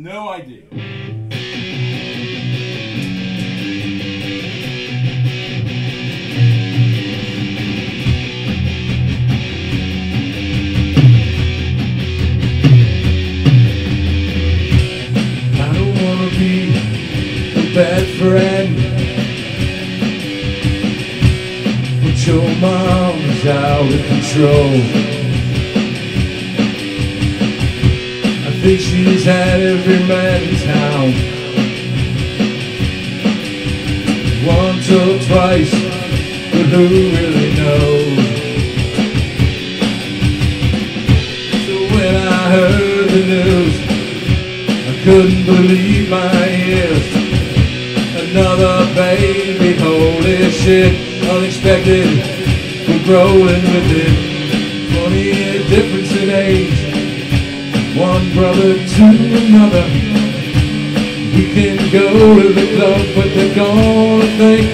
no idea. Bad friend. But your mom is out of control. She's had every man in town. Once or twice, but who really knows? So when I heard the news, I couldn't believe my ears. Another baby, holy shit, unexpected. We're rolling with it. Funny a difference in age. One brother to another. You can go to the club, but they're gonna think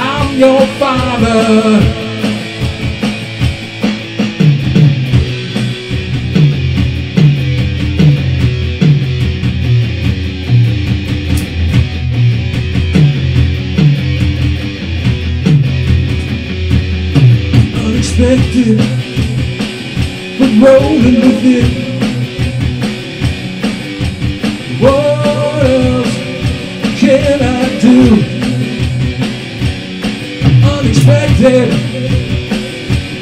I'm your father. Unexpected, but rolling with it. Unexpected,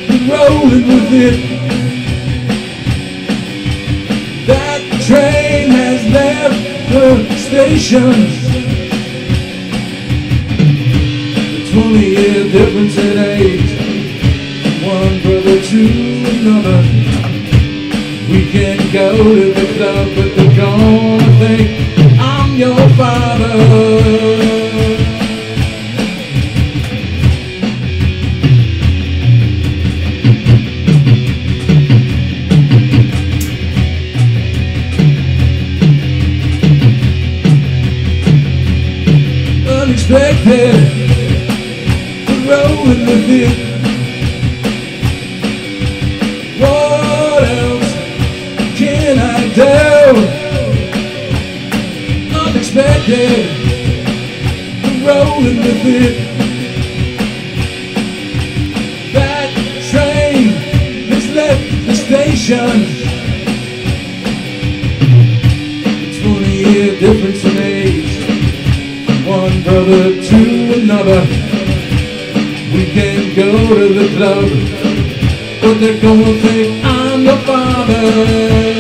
but rolling with it. That train has left the station. The 20 year difference in age One brother to another We can go to the club But they're gonna think I'm your father Unexpected rolling with it. What else can I do? Unexpected, rolling with it. That train has left the station. Twenty year difference in. One brother to another. We can go to the club, but they're gonna think I'm your father.